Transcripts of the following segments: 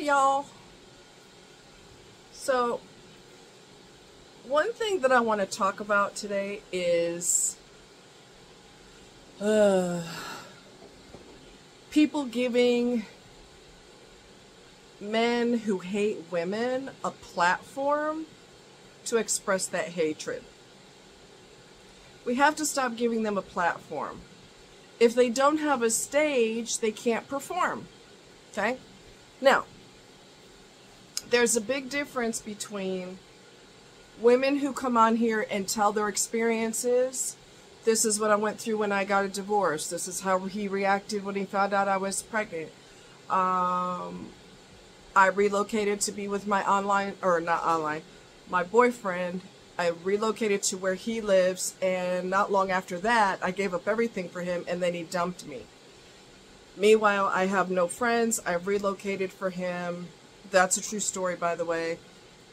Y'all. So, one thing that I want to talk about today is uh, people giving men who hate women a platform to express that hatred. We have to stop giving them a platform. If they don't have a stage, they can't perform. Okay? Now, there's a big difference between women who come on here and tell their experiences. This is what I went through when I got a divorce. This is how he reacted when he found out I was pregnant. Um, I relocated to be with my online, or not online, my boyfriend. I relocated to where he lives, and not long after that, I gave up everything for him, and then he dumped me. Meanwhile, I have no friends. I've relocated for him. That's a true story, by the way.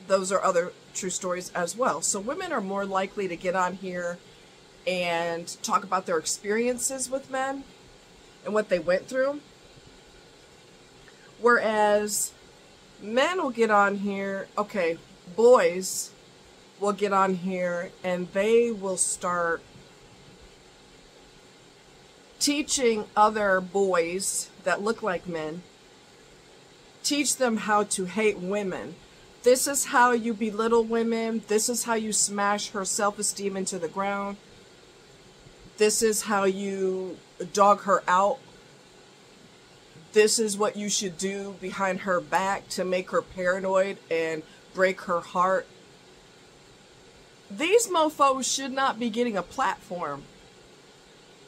Those are other true stories as well. So women are more likely to get on here and talk about their experiences with men and what they went through. Whereas men will get on here, okay, boys will get on here and they will start teaching other boys that look like men, teach them how to hate women. This is how you belittle women. This is how you smash her self-esteem into the ground. This is how you dog her out. This is what you should do behind her back to make her paranoid and break her heart. These mofos should not be getting a platform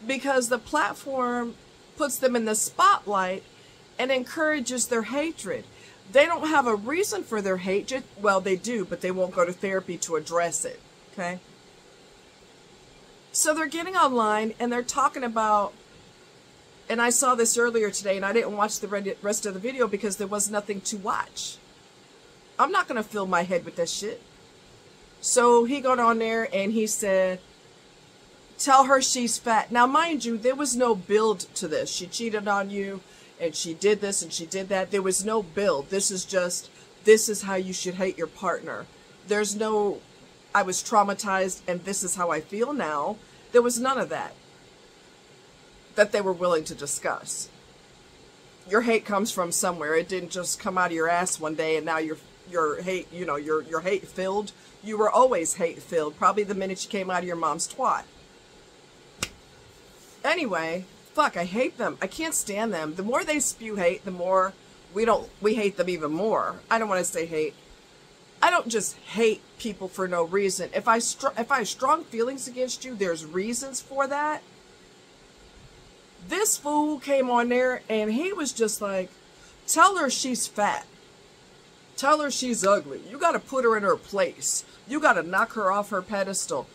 because the platform puts them in the spotlight and encourages their hatred. They don't have a reason for their hatred. Well, they do, but they won't go to therapy to address it. Okay? So they're getting online and they're talking about, and I saw this earlier today and I didn't watch the rest of the video because there was nothing to watch. I'm not going to fill my head with that shit. So he got on there and he said, tell her she's fat. Now, mind you, there was no build to this. She cheated on you and she did this and she did that. There was no build. This is just, this is how you should hate your partner. There's no, I was traumatized and this is how I feel now. There was none of that that they were willing to discuss. Your hate comes from somewhere. It didn't just come out of your ass one day and now you're, your hate, you know, you're, you're hate filled. You were always hate filled, probably the minute you came out of your mom's twat. Anyway, fuck, I hate them. I can't stand them. The more they spew hate, the more we don't we hate them even more. I don't want to say hate. I don't just hate people for no reason. If I if I have strong feelings against you, there's reasons for that. This fool came on there and he was just like, "Tell her she's fat. Tell her she's ugly. You got to put her in her place. You got to knock her off her pedestal."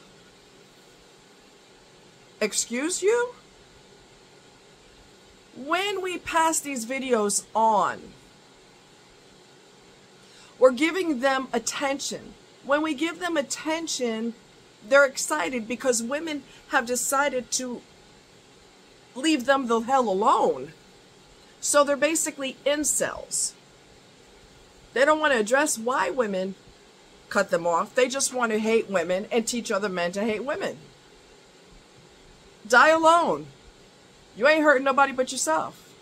Excuse you? When we pass these videos on, we're giving them attention. When we give them attention, they're excited because women have decided to leave them the hell alone. So they're basically incels. They don't want to address why women cut them off. They just want to hate women and teach other men to hate women. Die alone. You ain't hurting nobody but yourself.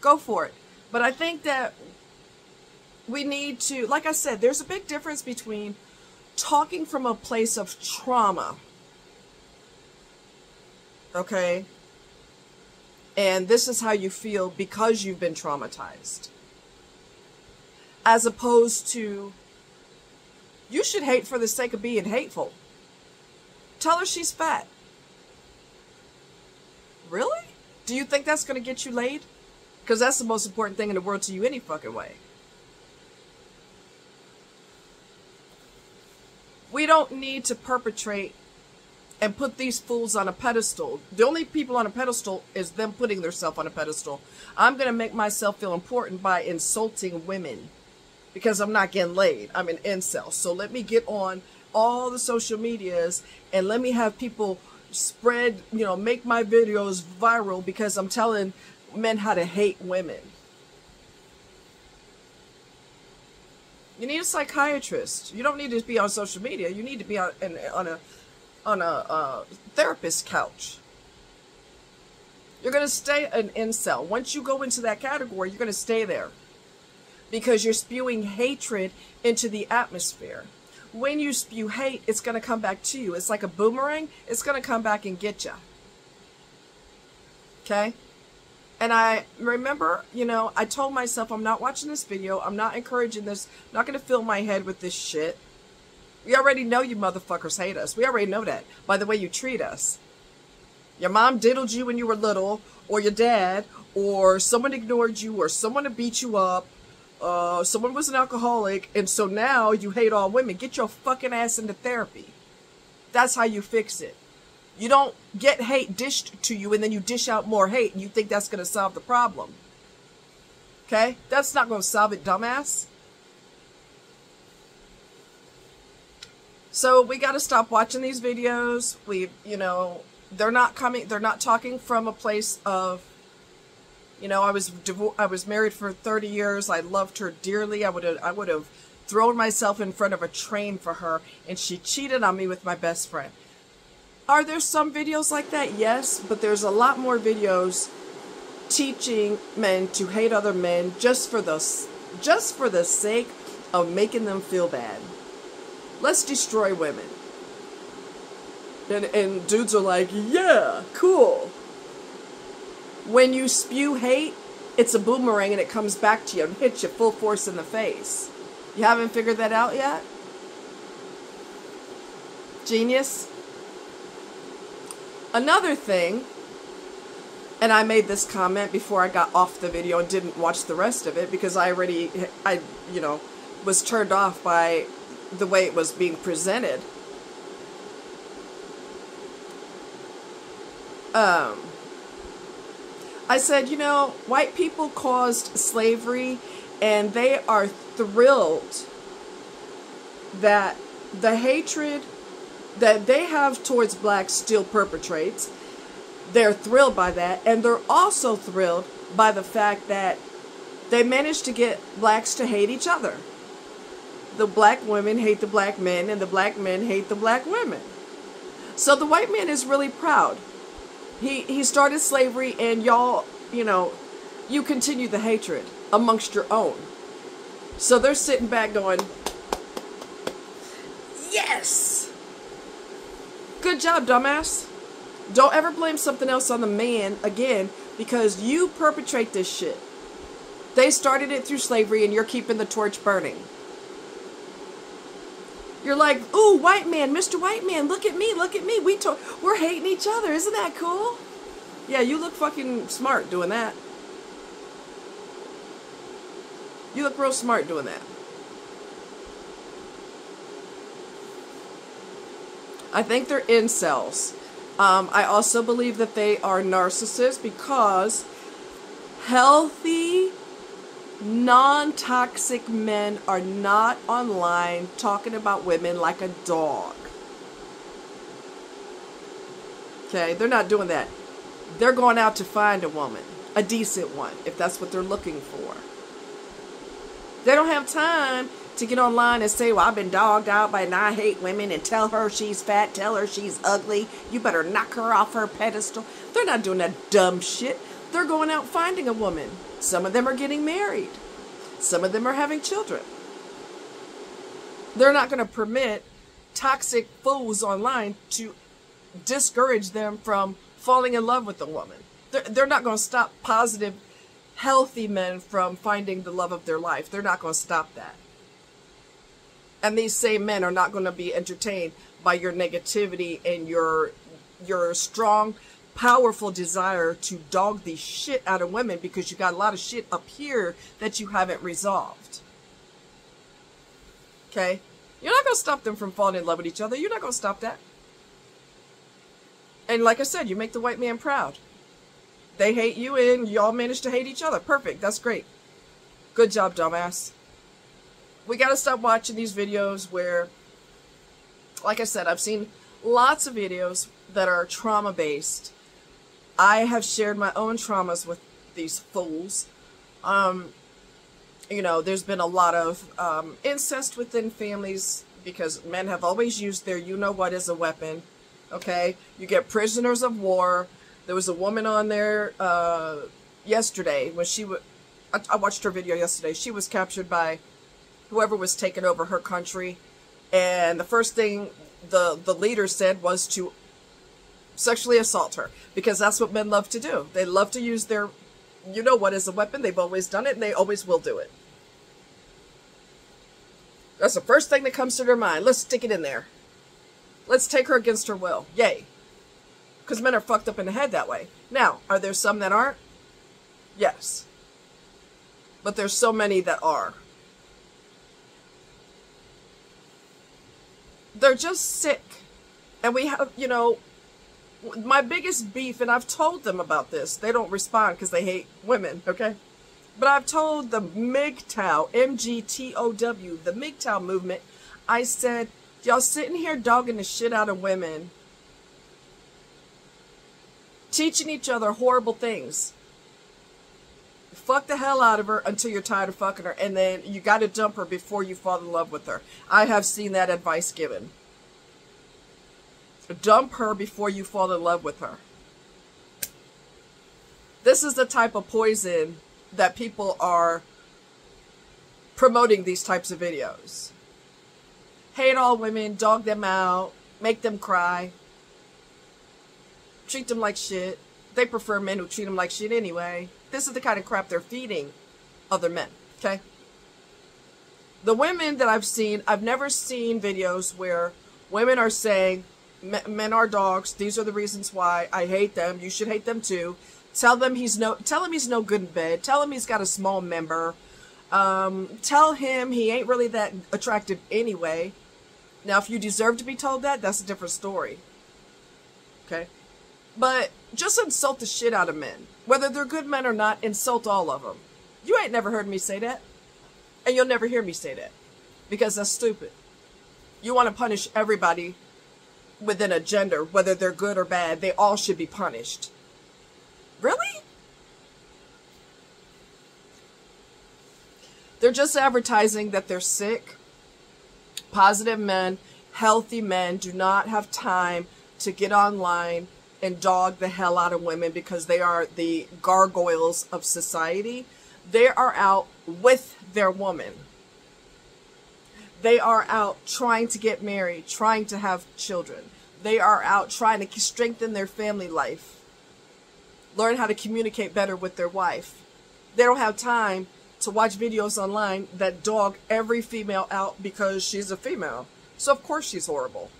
Go for it. But I think that we need to, like I said, there's a big difference between talking from a place of trauma. Okay? And this is how you feel because you've been traumatized. As opposed to, you should hate for the sake of being hateful. Tell her she's fat. Really? Do you think that's going to get you laid? Because that's the most important thing in the world to you any fucking way. We don't need to perpetrate and put these fools on a pedestal. The only people on a pedestal is them putting themselves on a pedestal. I'm going to make myself feel important by insulting women because I'm not getting laid. I'm an incel. So let me get on all the social medias and let me have people spread, you know, make my videos viral because I'm telling men how to hate women. You need a psychiatrist. You don't need to be on social media. You need to be on, on a on a uh, therapist couch. You're going to stay an incel. Once you go into that category, you're going to stay there because you're spewing hatred into the atmosphere. When you spew hate, it's going to come back to you. It's like a boomerang. It's going to come back and get you. Okay? And I remember, you know, I told myself I'm not watching this video. I'm not encouraging this. I'm not going to fill my head with this shit. We already know you motherfuckers hate us. We already know that by the way you treat us. Your mom diddled you when you were little, or your dad, or someone ignored you, or someone beat you up, uh, someone was an alcoholic, and so now you hate all women. Get your fucking ass into therapy. That's how you fix it. You don't get hate dished to you and then you dish out more hate and you think that's going to solve the problem. Okay? That's not going to solve it, dumbass. So we got to stop watching these videos. We, you know, they're not coming, they're not talking from a place of, you know, I was I was married for 30 years. I loved her dearly. I would have I would have thrown myself in front of a train for her and she cheated on me with my best friend. Are there some videos like that? Yes, but there's a lot more videos teaching men to hate other men just for the just for the sake of making them feel bad. Let's destroy women. And, and dudes are like, yeah, cool. When you spew hate, it's a boomerang and it comes back to you and hits you full force in the face. You haven't figured that out yet? Genius? Another thing, and I made this comment before I got off the video and didn't watch the rest of it because I already, I, you know, was turned off by the way it was being presented. Um, I said, you know, white people caused slavery and they are thrilled that the hatred that they have towards blacks still perpetrates. They're thrilled by that. And they're also thrilled by the fact that they managed to get blacks to hate each other the black women hate the black men and the black men hate the black women. So the white man is really proud. He he started slavery and y'all, you know, you continue the hatred amongst your own. So they're sitting back going, "Yes. Good job, dumbass. Don't ever blame something else on the man again because you perpetrate this shit. They started it through slavery and you're keeping the torch burning." You're like, ooh, white man, Mr. White Man, look at me, look at me. We to- we're hating each other. Isn't that cool? Yeah, you look fucking smart doing that. You look real smart doing that. I think they're incels. Um, I also believe that they are narcissists because healthy non-toxic men are not online talking about women like a dog. Okay, they're not doing that. They're going out to find a woman, a decent one, if that's what they're looking for. They don't have time to get online and say, well, I've been dogged out by and I hate women and tell her she's fat, tell her she's ugly. You better knock her off her pedestal. They're not doing that dumb shit. They're going out finding a woman. Some of them are getting married. Some of them are having children. They're not going to permit toxic fools online to discourage them from falling in love with a woman. They're, they're not going to stop positive, healthy men from finding the love of their life. They're not going to stop that. And these same men are not going to be entertained by your negativity and your your strong powerful desire to dog the shit out of women because you got a lot of shit up here that you haven't resolved. Okay? You're not going to stop them from falling in love with each other. You're not going to stop that. And like I said, you make the white man proud. They hate you and y'all manage to hate each other. Perfect. That's great. Good job, dumbass. We got to stop watching these videos where, like I said, I've seen lots of videos that are trauma based I have shared my own traumas with these fools. Um, you know, there's been a lot of um, incest within families because men have always used their you know what as a weapon. Okay, you get prisoners of war. There was a woman on there uh, yesterday when she was. I, I watched her video yesterday. She was captured by whoever was taking over her country, and the first thing the the leader said was to sexually assault her because that's what men love to do. They love to use their you know what as a weapon. They've always done it and they always will do it. That's the first thing that comes to their mind. Let's stick it in there. Let's take her against her will. Yay. Because men are fucked up in the head that way. Now, are there some that aren't? Yes. But there's so many that are. They're just sick. And we have, you know, my biggest beef, and I've told them about this. They don't respond because they hate women, okay? But I've told the MGTOW, M-G-T-O-W, the MGTOW movement, I said, y'all sitting here dogging the shit out of women, teaching each other horrible things. Fuck the hell out of her until you're tired of fucking her, and then you got to dump her before you fall in love with her. I have seen that advice given. Dump her before you fall in love with her. This is the type of poison that people are promoting these types of videos. Hate all women, dog them out, make them cry, treat them like shit. They prefer men who treat them like shit anyway. This is the kind of crap they're feeding other men, okay? The women that I've seen, I've never seen videos where women are saying, men are dogs. These are the reasons why I hate them. You should hate them too. Tell them he's no. Tell him he's no good in bed. Tell him he's got a small member. Um, tell him he ain't really that attractive anyway. Now, if you deserve to be told that, that's a different story. Okay, but just insult the shit out of men, whether they're good men or not. Insult all of them. You ain't never heard me say that, and you'll never hear me say that because that's stupid. You want to punish everybody within a gender, whether they're good or bad, they all should be punished. Really? They're just advertising that they're sick. Positive men, healthy men do not have time to get online and dog the hell out of women because they are the gargoyles of society. They are out with their woman. They are out trying to get married, trying to have children. They are out trying to strengthen their family life, learn how to communicate better with their wife. They don't have time to watch videos online that dog every female out because she's a female. So of course she's horrible.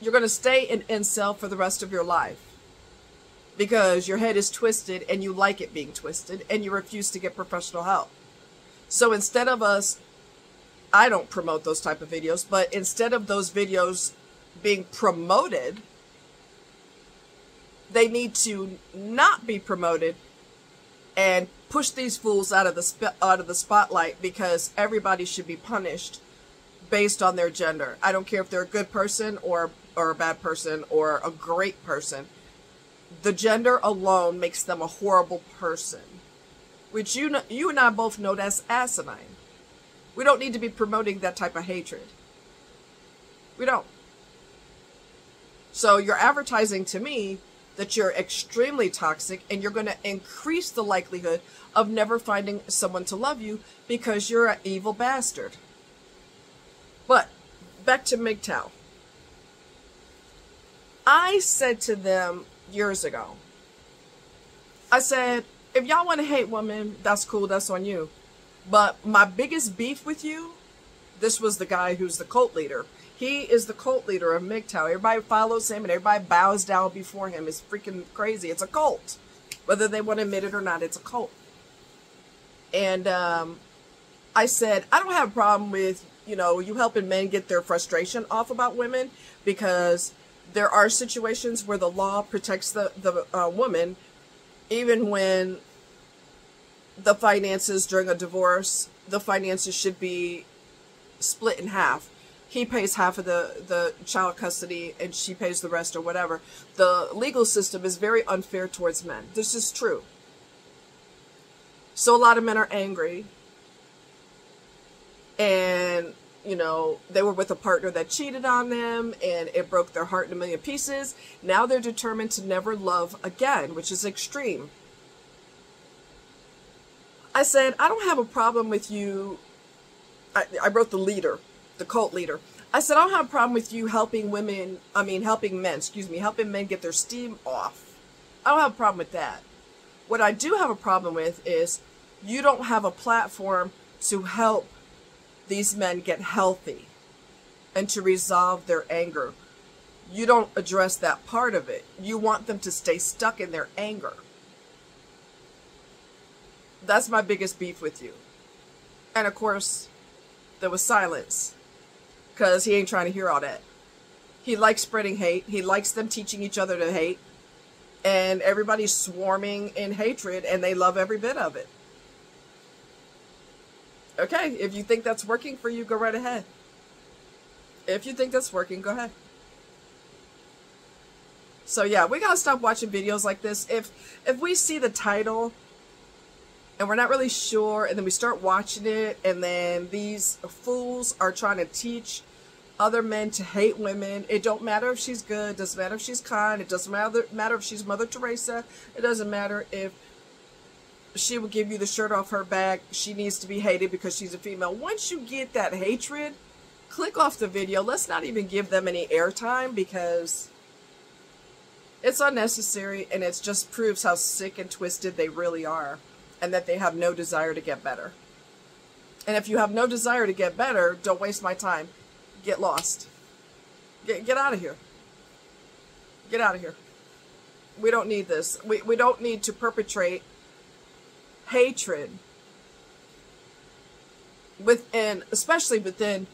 You're going to stay in incel for the rest of your life because your head is twisted and you like it being twisted and you refuse to get professional help. So instead of us I don't promote those type of videos, but instead of those videos being promoted, they need to not be promoted and push these fools out of the out of the spotlight because everybody should be punished based on their gender. I don't care if they're a good person or or a bad person or a great person. The gender alone makes them a horrible person, which you know, you and I both know that's asinine. We don't need to be promoting that type of hatred. We don't. So you're advertising to me that you're extremely toxic and you're going to increase the likelihood of never finding someone to love you because you're an evil bastard. But back to MGTOW. I said to them years ago, I said, if y'all want to hate women, that's cool, that's on you. But my biggest beef with you, this was the guy who's the cult leader. He is the cult leader of MGTOW. Everybody follows him and everybody bows down before him. It's freaking crazy. It's a cult. Whether they want to admit it or not, it's a cult. And um, I said, I don't have a problem with, you know, you helping men get their frustration off about women because there are situations where the law protects the, the uh, woman even when the finances during a divorce, the finances should be split in half. He pays half of the, the child custody and she pays the rest or whatever. The legal system is very unfair towards men. This is true. So a lot of men are angry. And, you know, they were with a partner that cheated on them and it broke their heart in a million pieces. Now they're determined to never love again, which is extreme. I said, I don't have a problem with you. I, I wrote the leader, the cult leader. I said, I don't have a problem with you helping women, I mean, helping men, excuse me, helping men get their steam off. I don't have a problem with that. What I do have a problem with is you don't have a platform to help these men get healthy and to resolve their anger. You don't address that part of it. You want them to stay stuck in their anger. That's my biggest beef with you. And of course, there was silence because he ain't trying to hear all that. He likes spreading hate. He likes them teaching each other to hate. And everybody's swarming in hatred and they love every bit of it. Okay, if you think that's working for you, go right ahead. If you think that's working, go ahead. So yeah, we gotta stop watching videos like this. If if we see the title and we're not really sure, and then we start watching it, and then these fools are trying to teach other men to hate women. It don't matter if she's good. Doesn't matter if she's kind. It doesn't matter matter if she's Mother Teresa. It doesn't matter if she will give you the shirt off her back. She needs to be hated because she's a female. Once you get that hatred, click off the video. Let's not even give them any airtime because it's unnecessary and it just proves how sick and twisted they really are and that they have no desire to get better. And if you have no desire to get better, don't waste my time. Get lost. Get, get out of here. Get out of here. We don't need this. We, we don't need to perpetrate hatred within, especially within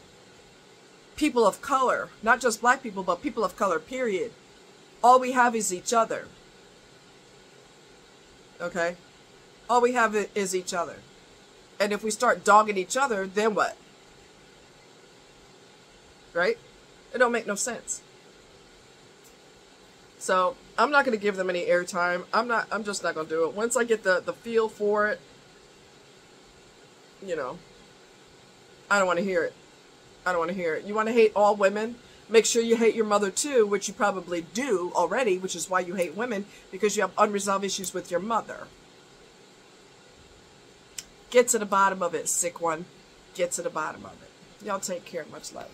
people of color, not just black people, but people of color, period. All we have is each other. Okay? All we have is each other. And if we start dogging each other, then what? Right? It don't make no sense. So I'm not going to give them any airtime. I'm not. I'm just not going to do it. Once I get the the feel for it, you know, I don't want to hear it. I don't want to hear it. You want to hate all women? Make sure you hate your mother too, which you probably do already, which is why you hate women because you have unresolved issues with your mother. Get to the bottom of it, sick one. Get to the bottom of it. Y'all take care. Much love.